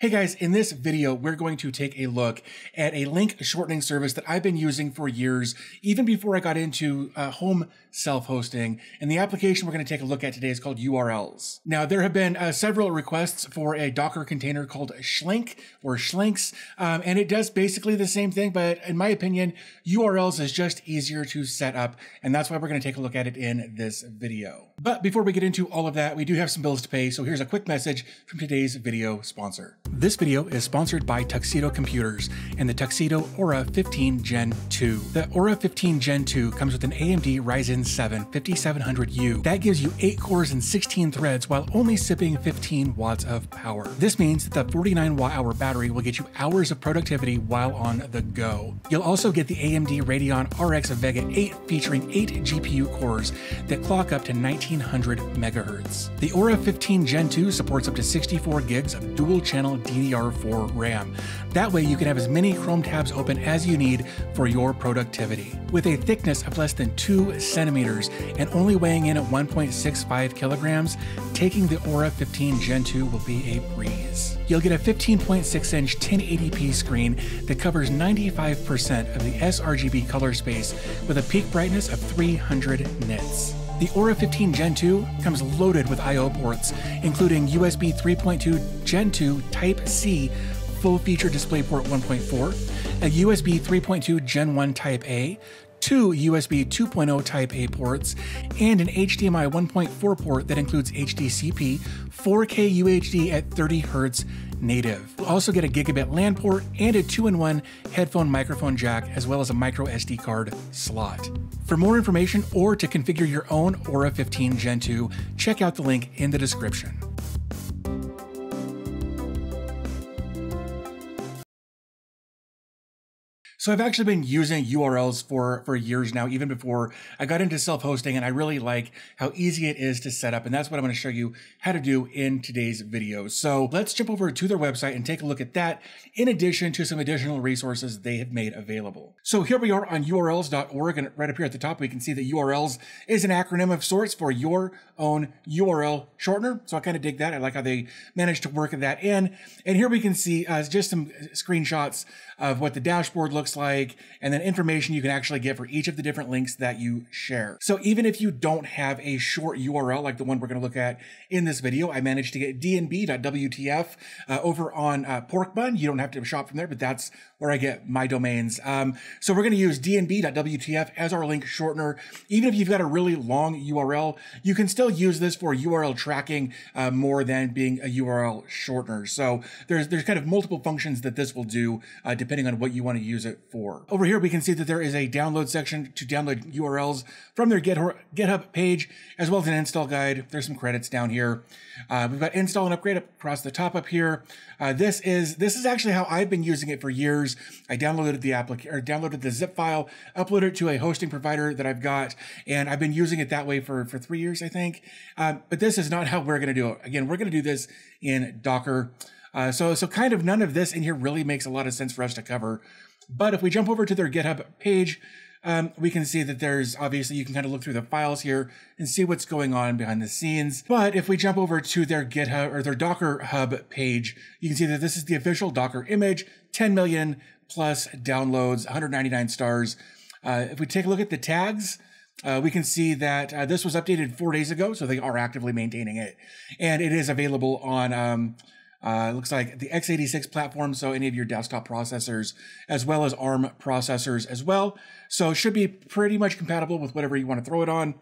Hey guys, in this video, we're going to take a look at a link shortening service that I've been using for years, even before I got into uh, home self-hosting. And the application we're going to take a look at today is called YOURLS. Now, there have been uh, several requests for a Docker container called Shlink or Shlinks, um, and it does basically the same thing, but in my opinion, YOURLS is just easier to set up, and that's why we're going to take a look at it in this video. But before we get into all of that, we do have some bills to pay, so here's a quick message from today's video sponsor. This video is sponsored by Tuxedo Computers and the Tuxedo Aura 15 Gen 2. The Aura 15 Gen 2 comes with an AMD Ryzen 7 5700U. That gives you 8 cores and 16 threads while only sipping 15 watts of power. This means that the 49 watt hour battery will get you hours of productivity while on the go. You'll also get the AMD Radeon RX Vega 8 featuring 8 GPU cores that clock up to 1900 megahertz. The Aura 15 Gen 2 supports up to 64 gigs of dual channel DDR4 RAM. That way you can have as many Chrome tabs open as you need for your productivity. With a thickness of less than 2 centimeters and only weighing in at 1.65 kilograms, taking the Aura 15 Gen 2 will be a breeze. You'll get a 15.6 inch 1080p screen that covers 95% of the sRGB color space with a peak brightness of 300 nits. The Aura 15 Gen 2 comes loaded with I.O. ports, including USB 3.2 Gen 2 Type C full feature DisplayPort 1.4, a USB 3.2 Gen 1 Type A, two USB 2.0 Type A ports, and an HDMI 1.4 port that includes HDCP, 4K UHD at 30 Hz native. You'll also get a gigabit LAN port and a 2-in-1 headphone microphone jack, as well as a micro SD card slot. For more information or to configure your own Aura 15 Gen 2, check out the link in the description. So I've actually been using YOURLS for, for years now, even before I got into self-hosting, and I really like how easy it is to set up. And that's what I'm going to show you how to do in today's video. So let's jump over to their website and take a look at that, in addition to some additional resources they have made available. So here we are on yourls.org, and right up here at the top, we can see that YOURLS is an acronym of sorts for your own URL shortener. So I kind of dig that. I like how they managed to work that in. And here we can see uh, just some screenshots of what the dashboard looks like, and then information you can actually get for each of the different links that you share. So even if you don't have a short URL like the one we're going to look at in this video, I managed to get dnb.wtf uh, over on uh, Porkbun. You don't have to shop from there, but that's where I get my domains. Um, so we're going to use dnb.wtf as our link shortener. Even if you've got a really long URL, you can still use this for URL tracking uh, more than being a URL shortener. So there's there's kind of multiple functions that this will do uh, depending on what you want to use it for. Over here, we can see that there is a download section to download YOURLS from their GitHub page, as well as an install guide. There's some credits down here. Uh, we've got install and upgrade across the top up here. Uh, this is this is actually how I've been using it for years. I downloaded the application or downloaded the zip file, uploaded it to a hosting provider that I've got, and I've been using it that way for for three years, I think. Um, but this is not how we're going to do it. Again, we're going to do this in Docker. Uh, so, so kind of none of this in here really makes a lot of sense for us to cover. But if we jump over to their GitHub page, um, we can see that there's obviously you can kind of look through the files here and see what's going on behind the scenes. But if we jump over to their GitHub or their Docker Hub page, you can see that this is the official Docker image, 10 million plus downloads, 199 stars. Uh, if we take a look at the tags, uh, we can see that uh, this was updated four days ago, so they are actively maintaining it, and it is available on. Um, uh, looks like the x86 platform, so any of your desktop processors, as well as ARM processors as well. So should be pretty much compatible with whatever you want to throw it on.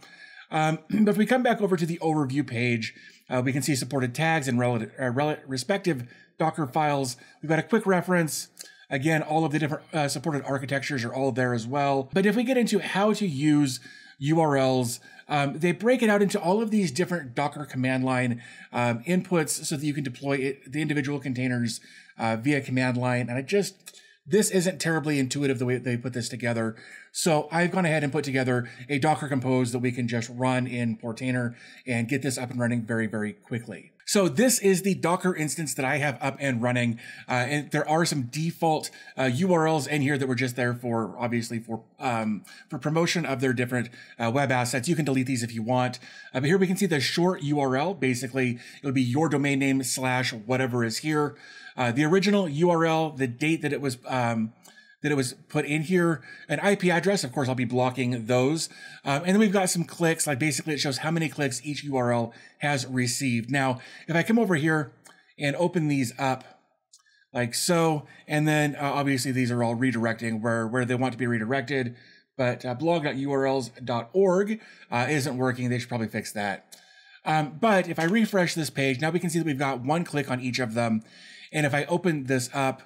Um, but if we come back over to the overview page, uh, we can see supported tags and relative, uh, rel- respective Docker files. We've got a quick reference. Again, all of the different uh, supported architectures are all there as well. But if we get into how to use YOURLS. Um, they break it out into all of these different Docker command line um, inputs so that you can deploy it, the individual containers uh, via command line. And I just, this isn't terribly intuitive the way they put this together. So I've gone ahead and put together a Docker Compose that we can just run in Portainer and get this up and running very, very quickly. So this is the Docker instance that I have up and running. Uh, and there are some default uh, URLs in here that were just there for obviously for um, for promotion of their different uh, web assets. You can delete these if you want. Uh, but here we can see the short URL. Basically, it'll be your domain name slash whatever is here. uh, the original URL, the date that it was um, that it was put in here, an IP address. Of course, I'll be blocking those. Um, and then we've got some clicks, like basically it shows how many clicks each URL has received. Now, if I come over here and open these up like so, and then uh, obviously these are all redirecting where, where they want to be redirected, but uh, blog.yourls.org uh, isn't working. They should probably fix that. Um, but if I refresh this page, now we can see that we've got one click on each of them. And if I open this up,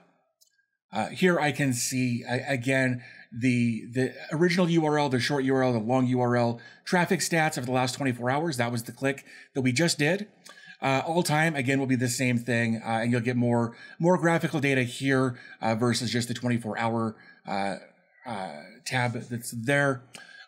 uh, here I can see uh, again the the original URL, the short URL, the long URL, traffic stats of the last 24 hours. That was the click that we just did. Uh, all time again will be the same thing, uh, and you'll get more more graphical data here uh, versus just the 24 hour uh, tab that's there.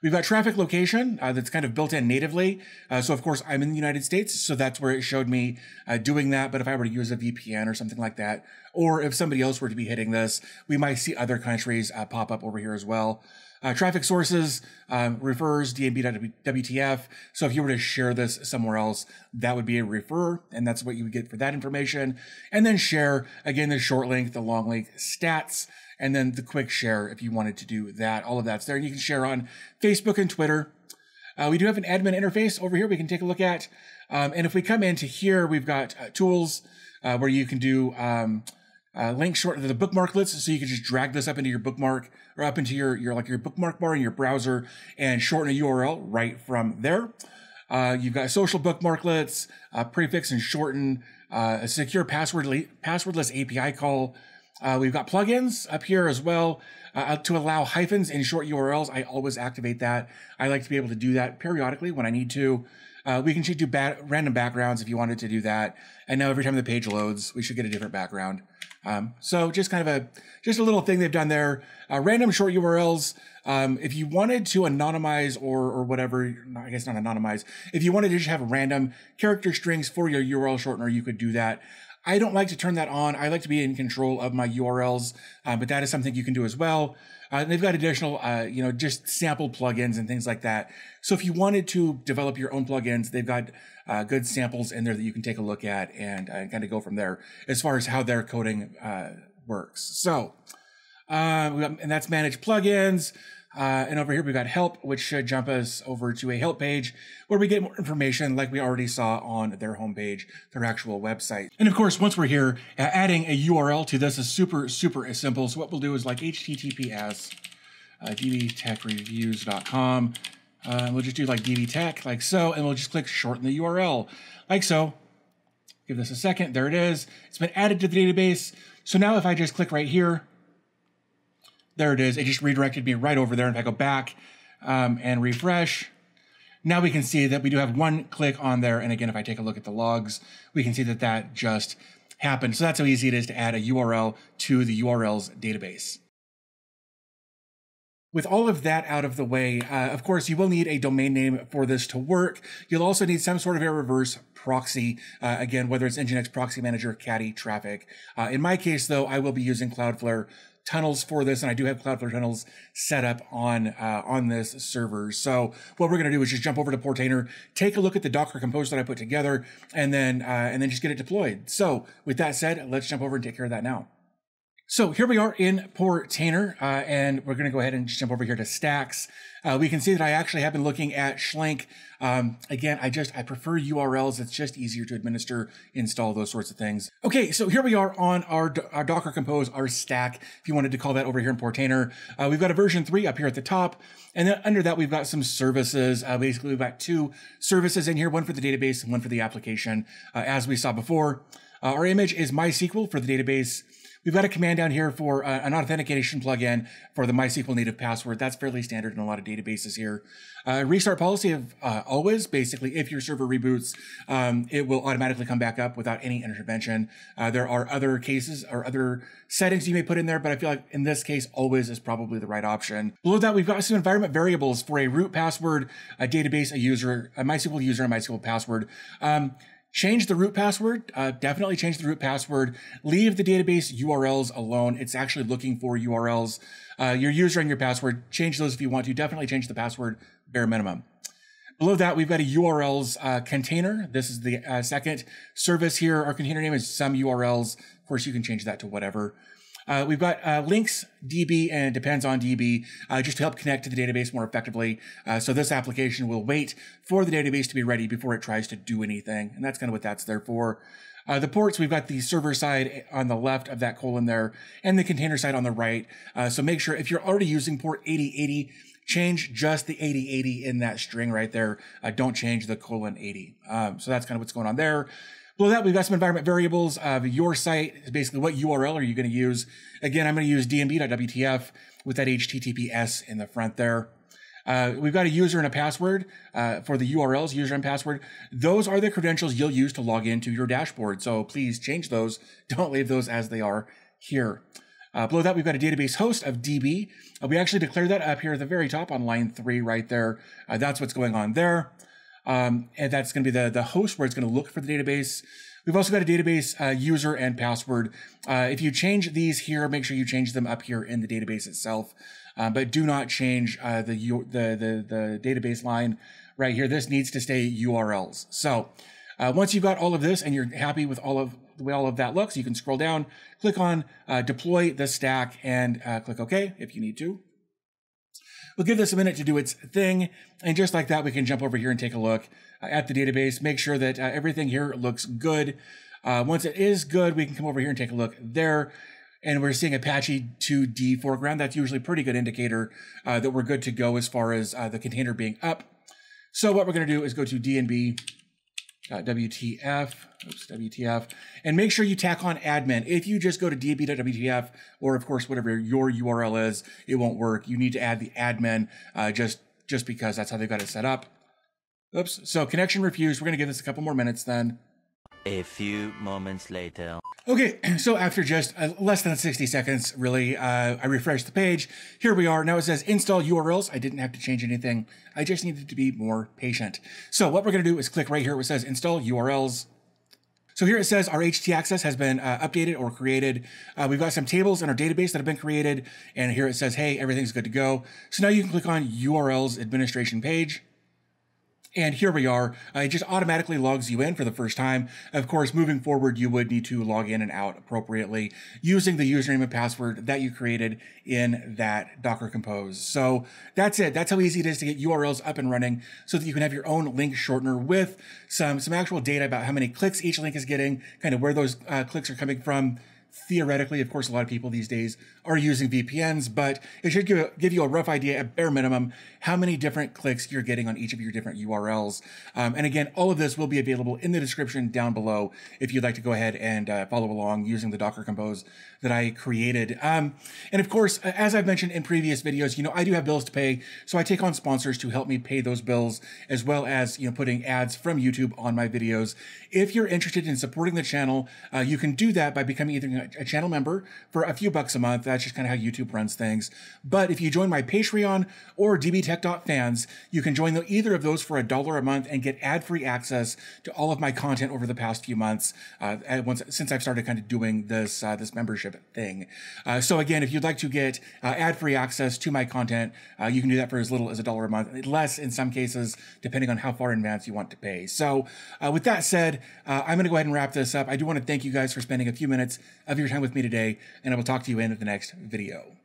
We've got traffic location uh, that's kind of built in natively. Uh, so of course I'm in the United States, so that's where it showed me uh, doing that. But if I were to use a VPN or something like that, or if somebody else were to be hitting this, we might see other countries uh, pop up over here as well. Uh, traffic sources um, refers DNB.WTF. So if you were to share this somewhere else, that would be a refer, and that's what you would get for that information. And then share again the short link, the long link, stats and then the quick share if you wanted to do that. All of that's there. And you can share on Facebook and Twitter. Uh, we do have an admin interface over here we can take a look at. Um, and if we come into here, we've got uh, tools uh, where you can do um, uh, link short to the bookmarklets. So you can just drag this up into your bookmark or up into your, your like your bookmark bar in your browser and shorten a URL right from there. Uh, you've got social bookmarklets, uh, prefix and shorten, a secure password passwordless API call, uh, we've got plugins up here as well uh, to allow hyphens in short URLs. I always activate that. I like to be able to do that periodically when I need to. Uh, we can do ba- random backgrounds if you wanted to do that. And now every time the page loads, we should get a different background. Um, so just kind of a just a little thing they've done there. Uh, random short URLs. Um, if you wanted to anonymize or or whatever, I guess not anonymize. If you wanted to just have random character strings for your URL shortener, you could do that. I don't like to turn that on. I like to be in control of my URLs, uh, but that is something you can do as well. Uh, they've got additional, uh, you know, just sample plugins and things like that. So if you wanted to develop your own plugins, they've got uh, good samples in there that you can take a look at and uh, kind of go from there as far as how their coding uh, works. So, and that's manage plugins. Uh, and over here, we've got help, which should jump us over to a help page where we get more information like we already saw on their homepage, their actual website. And of course, once we're here, uh, adding a URL to this is super, super simple. So what we'll do is like HTTPS, uh, dbtechreviews.com. Uh, we'll just do like dbtech, like so, and we'll just click shorten the URL, like so. Give this a second. There it is. It's been added to the database. So now if I just click right here, there it is. It just redirected me right over there. And if I go back um, and refresh, now we can see that we do have one click on there. And again, if I take a look at the logs, we can see that that just happened. So that's how easy it is to add a URL to the YOURLS database. With all of that out of the way, uh, of course, you will need a domain name for this to work. You'll also need some sort of a reverse proxy, uh, again, whether it's Nginx Proxy Manager, Caddy, Traefik. Uh, in my case, though, I will be using Cloudflare tunnels for this, and I do have Cloudflare tunnels set up on uh, on this server. So what we're going to do is just jump over to Portainer, take a look at the Docker Compose that I put together, and then uh, and then just get it deployed. So with that said, let's jump over and take care of that now. So here we are in Portainer, uh, and we're going to go ahead and jump over here to Stacks. Uh, we can see that I actually have been looking at Shlink. Um, again, I just, I prefer YOURLS. It's just easier to administer, install those sorts of things. Okay, so here we are on our, our Docker Compose, our stack, if you wanted to call that over here in Portainer. Uh, we've got a version three up here at the top. And then under that, we've got some services. Uh, basically, we've got two services in here, one for the database and one for the application. Uh, as we saw before, uh, our image is MySQL for the database. We've got a command down here for uh, an authentication plugin for the MySQL native password. That's fairly standard in a lot of databases here. Uh, restart policy of uh, always, basically, if your server reboots, um, it will automatically come back up without any intervention. Uh, there are other cases or other settings you may put in there, but I feel like in this case, always is probably the right option. Below that, we've got some environment variables for a root password, a database, a user, a MySQL user, a MySQL password. Um, change the root password. Uh, definitely change the root password. Leave the database YOURLS alone. It's actually looking for YOURLS. Uh, your user and your password, change those if you want to. Definitely change the password bare minimum. Below that, we've got a YOURLS uh, container. This is the uh, second service here. Our container name is some YOURLS. Of course, you can change that to whatever. Uh, we've got uh, links DB and depends on DB uh, just to help connect to the database more effectively. Uh, so this application will wait for the database to be ready before it tries to do anything. And that's kind of what that's there for. Uh, the ports, we've got the server side on the left of that colon there and the container side on the right. Uh, so make sure if you're already using port 8080, change just the 8080 in that string right there. don't change the colon 80. Um, so that's kind of what's going on there. Below that, we've got some environment variables. of your site basically what URL are you going to use. Again, I'm going to use dnb.wtf with that HTTPS in the front there. Uh, we've got a user and a password uh, for the YOURLS, user and password. Those are the credentials you'll use to log into your dashboard. So please change those. Don't leave those as they are here. Uh, below that, we've got a database host of DB. Uh, we actually declare that up here at the very top on line three right there. Uh, that's what's going on there. Um, and that's going to be the, the host where it's going to look for the database. We've also got a database uh, user and password. Uh, if you change these here, make sure you change them up here in the database itself. Uh, but do not change uh, the, the, the, the, database line right here. This needs to stay YOURLS. So uh, once you've got all of this and you're happy with all of the way all of that looks, you can scroll down, click on uh, deploy the stack and click OK if you need to. We'll give this a minute to do its thing. And just like that, we can jump over here and take a look uh, at the database, make sure that uh, everything here looks good. Uh, once it is good, we can come over here and take a look there. And we're seeing Apache 2D foreground. That's usually a pretty good indicator uh, that we're good to go as far as uh, the container being up. So what we're going to do is go to DNB WTF, oops, WTF, and make sure you tack on admin. If you just go to db.wtf, or of course, whatever your URL is, it won't work. You need to add the admin uh, just, just because that's how they've got it set up. Oops, so connection refused. We're going to give this a couple more minutes then. A few moments later. Okay, so after just uh, less than 60 seconds, really, uh, I refreshed the page. Here we are. Now it says install YOURLS. I didn't have to change anything. I just needed to be more patient. So what we're going to do is click right here where it says install YOURLS. So here it says our htaccess has been uh, updated or created. Uh, we've got some tables in our database that have been created. And here it says, hey, everything's good to go. So now you can click on YOURLS administration page. And here we are. Uh, it just automatically logs you in for the first time. Of course, moving forward, you would need to log in and out appropriately using the username and password that you created in that Docker Compose. So that's it. That's how easy it is to get YOURLS up and running so that you can have your own link shortener with some, some actual data about how many clicks each link is getting, kind of where those uh, clicks are coming from, theoretically, of course, a lot of people these days are using VPNs, but it should give, give you a rough idea at bare minimum how many different clicks you're getting on each of your different URLs. Um, and again, all of this will be available in the description down below if you'd like to go ahead and uh, follow along using the Docker Compose that I created. Um, and of course, as I've mentioned in previous videos, you know, I do have bills to pay, so I take on sponsors to help me pay those bills, as well as, you know, putting ads from YouTube on my videos. If you're interested in supporting the channel, uh, you can do that by becoming either a channel member for a few bucks a month. That's just kind of how YouTube runs things. But if you join my Patreon or dbtech.fans, you can join either of those for a dollar a month and get ad-free access to all of my content over the past few months, uh, once, since I've started kind of doing this, uh, this membership thing. Uh, so again, if you'd like to get uh, ad-free access to my content, uh, you can do that for as little as a dollar a month, less in some cases, depending on how far in advance you want to pay. So uh, with that said, I'm going to go ahead and wrap this up. I do want to thank you guys for spending a few minutes of your time with me today, and I will talk to you in the next video.